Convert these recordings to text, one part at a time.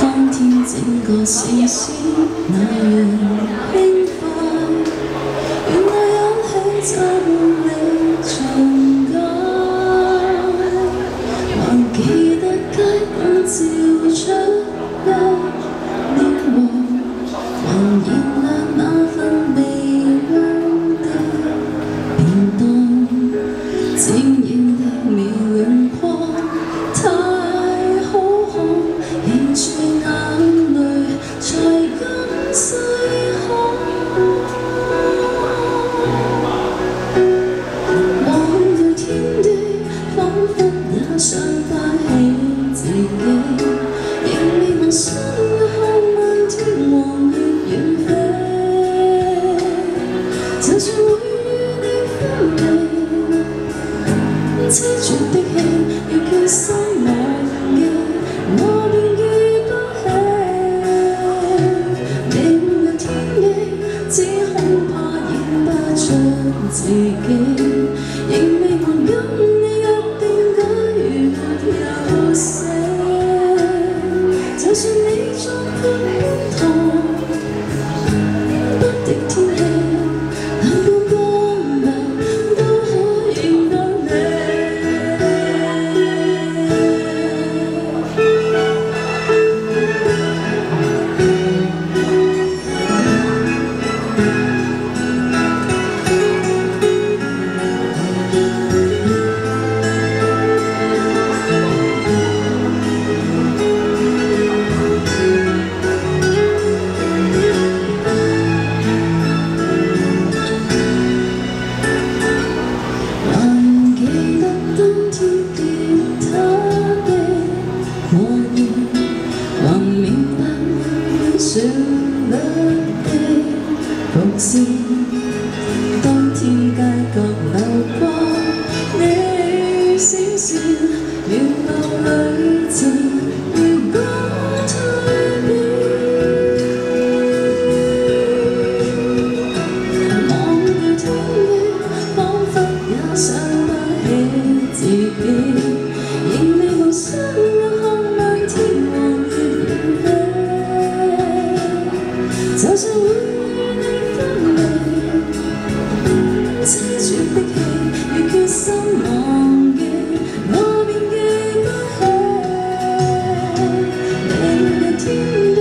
当天整个城市那样轻自己仍未忘跟你约定假如没有死就算你再阔胸就算会与你分离凄绝的戏越决心忘记我便记不起明日天地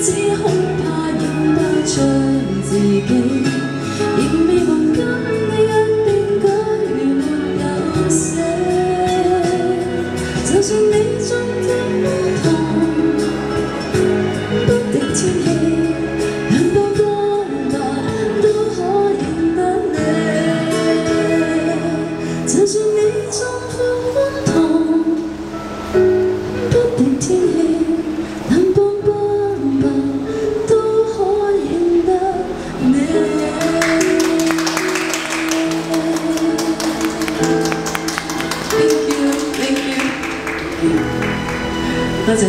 只恐怕认不出自己仍未忘跟你约定假如没有死就算你壮阔胸膛不敌天多谢多谢不敌天都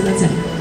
可